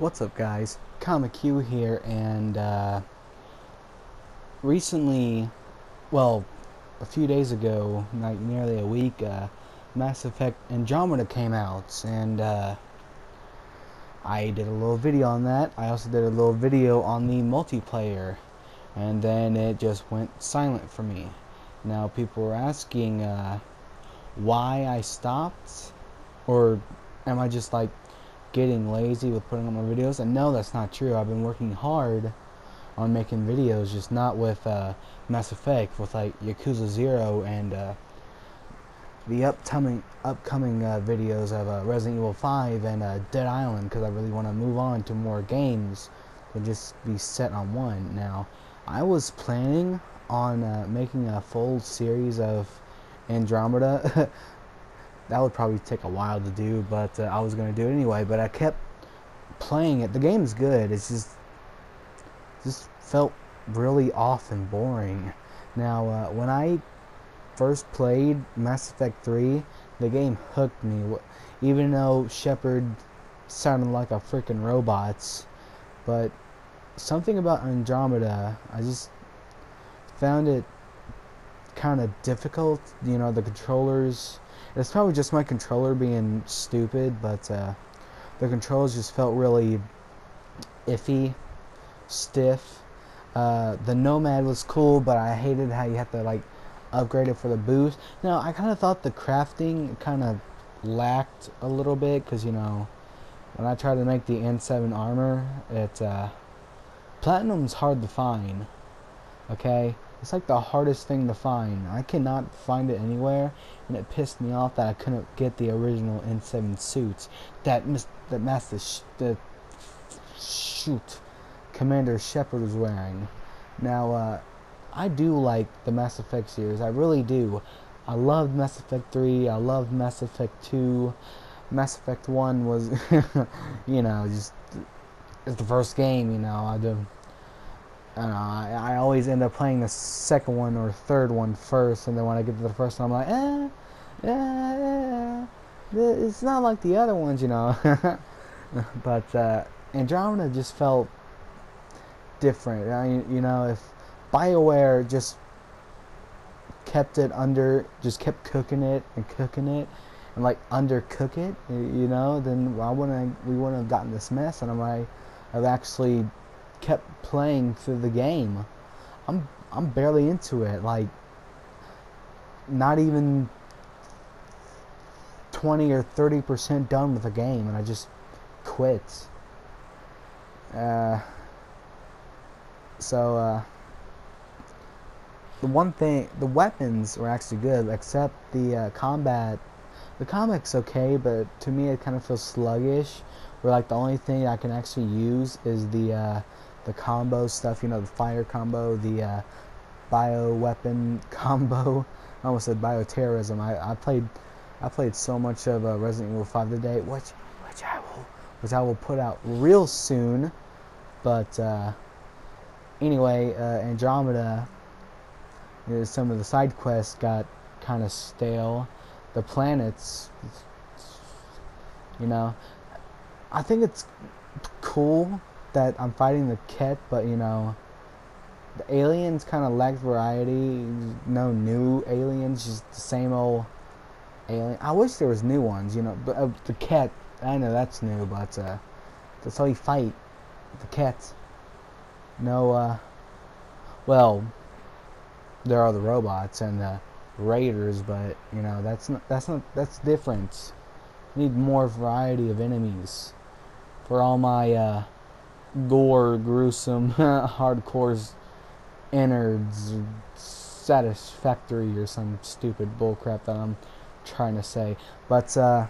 What's up guys? Comic Q here and uh, recently, well, a few days ago, like nearly a week, uh, Mass Effect Andromeda came out and uh, I did a little video on that. I also did a little video on the multiplayer and then it just went silent for me. Now people were asking uh, why I stopped or am I just like getting lazy with putting up my videos. And no that's not true. I've been working hard on making videos just not with uh, Mass Effect with like Yakuza 0 and uh, the upcoming upcoming uh, videos of uh, Resident Evil 5 and uh, Dead Island because I really want to move on to more games than just be set on one. Now I was planning on uh, making a full series of Andromeda that would probably take a while to do, but uh, I was gonna do it anyway. But I kept playing it. The game's good. It's just just felt really off and boring. Now, uh, when I first played Mass Effect 3, the game hooked me. Even though Shepard sounded like a freaking robot, but something about Andromeda, I just found it kind of difficult. You know, the controllers it's probably just my controller being stupid, but uh, the controls just felt really iffy, stiff. Uh, the Nomad was cool, but I hated how you had to like upgrade it for the boost. Now I kind of thought the crafting kind of lacked a little bit because you know when I tried to make the N7 armor, it uh, platinum's hard to find. Okay, it's like the hardest thing to find. I cannot find it anywhere, and it pissed me off that I couldn't get the original N7 suits that Mr. that Master sh the shoot Commander Shepard was wearing. Now, uh, I do like the Mass Effect series. I really do. I loved Mass Effect 3. I loved Mass Effect 2. Mass Effect 1 was, you know, just it's the first game. You know, I do I know, I, I always end up playing the second one or third one first, and then when I get to the first one, I'm like, eh, eh. it's not like the other ones, you know. but uh, Andromeda just felt different. I you know, if BioWare just kept it under, just kept cooking it and cooking it, and like undercook it, you know, then why wouldn't I, we wouldn't have gotten this mess, and I might have actually kept playing through the game. I'm I'm barely into it. Like not even 20 or 30 percent done with the game, and I just quit. Uh, so uh, the one thing, the weapons were actually good, except the uh, combat. The combat's okay, but to me it kind of feels sluggish. Where like the only thing I can actually use is the uh, the combo stuff, you know, the fire combo, the uh, bio weapon combo. I almost said bioterrorism. I, I played I played so much of uh, Resident Evil 5 today, which which I will which I will put out real soon. But uh, anyway, uh, Andromeda. You know, some of the side quests got kind of stale. The planets, you know, I think it's cool that I'm fighting the Kett, but you know, the aliens kind of lack variety. No new aliens, just the same old alien. I wish there was new ones, you know. But uh, the Kett, I know that's new, but uh, that's how you fight the Kett. No, uh, well, there are the robots and the raiders, but you know that's not that's not that's different. need more variety of enemies for all my uh, gore, gruesome, hardcore innards, satisfactory, or some stupid bullcrap that I'm trying to say. But uh,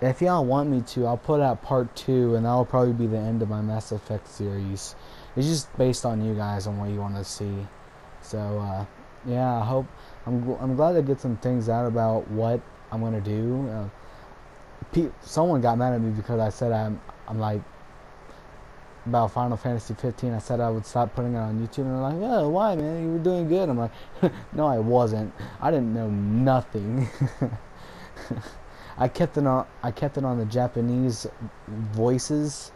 if y'all want me to, I'll put out part two, and that'll probably be the end of my Mass Effect series. It's just based on you guys and what you want to see. So uh, yeah, I hope I'm I'm glad to get some things out about what I'm gonna do. Uh, someone got mad at me because I said I'm I'm like about Final Fantasy 15. I said I would stop putting it on YouTube, and they're like, "Oh, why, man? You were doing good." I'm like, "No, I wasn't. I didn't know nothing. I kept it on I kept it on the Japanese voices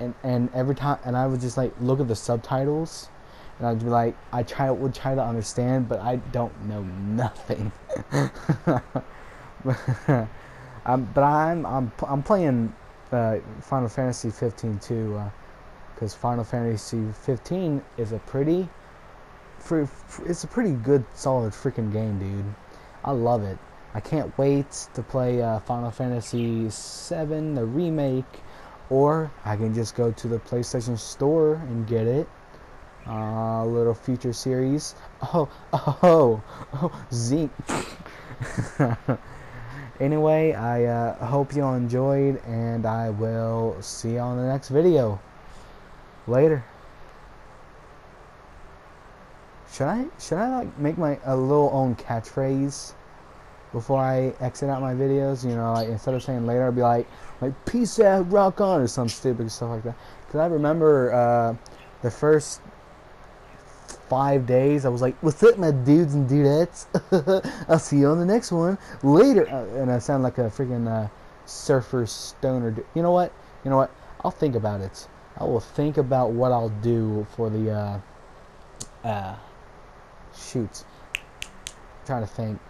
and and every time and I would just like look at the subtitles and I'd be like I try would try to understand but I don't know nothing. um, but I'm I'm I'm playing uh, Final Fantasy 15 too because Final Fantasy 15 is a pretty it's a pretty good solid freaking game dude. I love it. I can't wait to play uh, Final Fantasy 7 the remake or I can just go to the PlayStation Store and get it. A uh, little future series. Oh, oh, oh, Zeke. anyway, I uh, hope you all enjoyed, and I will see you on the next video. Later. Should I should I like make my a little own catchphrase? before I exit out my videos. You know, like instead of saying later, I'd be like, like peace out, rock on, or some stupid stuff like that. Because I remember uh, the first five days, I was like, what's up, my dudes and dudettes? I'll see you on the next one later. Uh, and I sound like a freaking uh, surfer stoner. You know what? You know what? I'll think about it. I will think about what I'll do for the uh, uh, shoots. I'm trying to think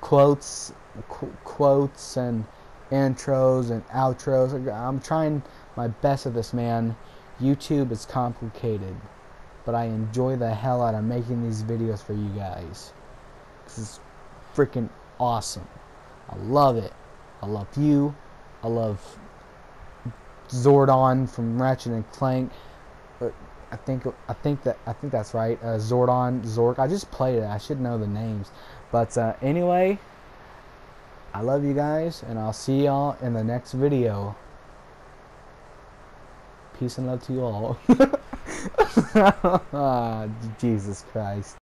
quotes, qu- quotes and intros and outros. I'm trying my best at this, man. YouTube is complicated, but I enjoy the hell out of making these videos for you guys. This is freaking awesome. I love it. I love you. I love Zordon from Ratchet and Clank. I think I think that I think that's right. Uh, Zordon, Zork. I just played it. I should know the names. But uh, anyway, I love you guys, and I'll see y'all in the next video. Peace and love to you all. Jesus Christ.